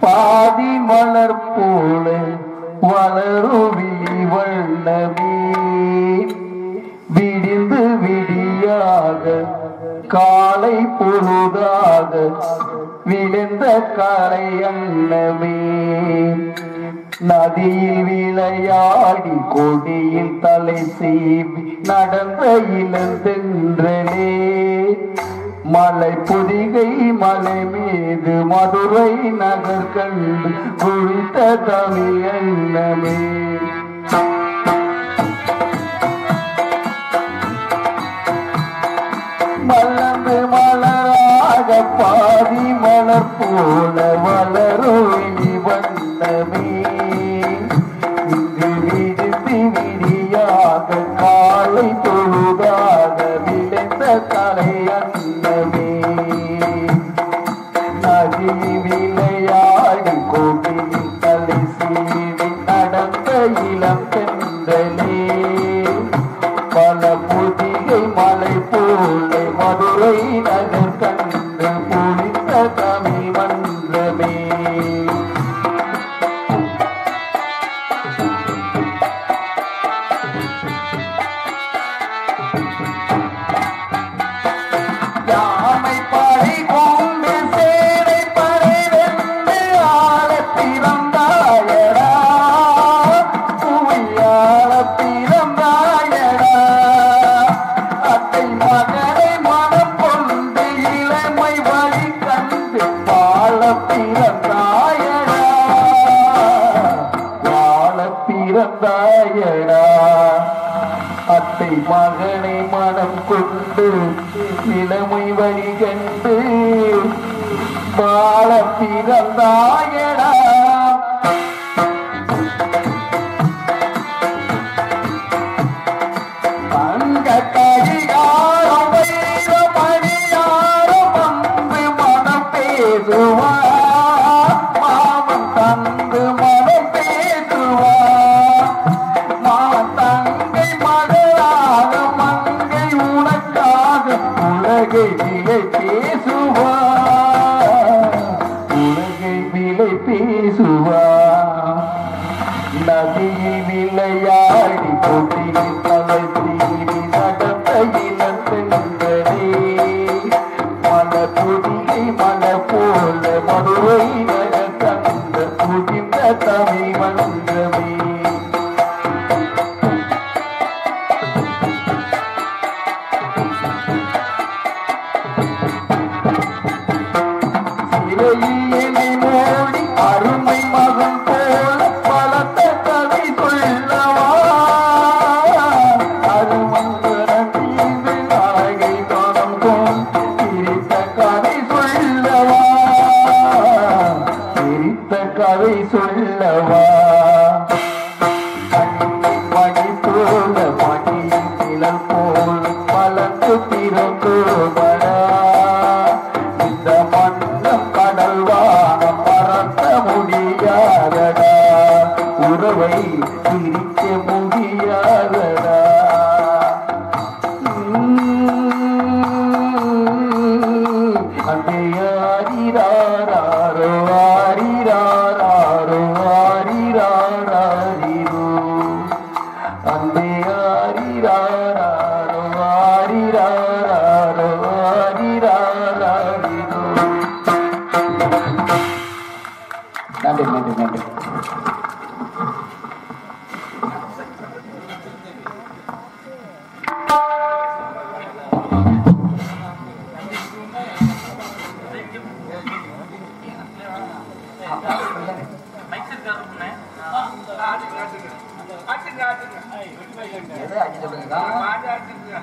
பாதி மலர் போல வளருவி வண்ணமே. விடிந்து விடியாக காலை பொழுதாக விழுந்த கலை அன்னமே. நதியில் விளையாடி கொடியில் தலை சீவி நடந்த இளந்தென்றலே மலை பொதிகை மலை மீது மதுரை நகர் கண்டு குளித்த தமிழ் எண்ணமே மலர்ந்து மலராக பாதி மலர் போல வளர் வாழப் அத்தை மகனை மனம் கொண்டு இளமை வழி கண்டு வாழ பிறந்தாயடா. தங்க கடிகாரம் பேசுவா? பேசுவார் நதியில் விளையாடி கொட்டியில் தலை தீவி நடந்த இளந்தென்றே மல புதியை மல போல மதுரை தந்த புதிந்த தமிழ் மன்றமே கதை சொல்லவா? మాట్లాడుతున్నా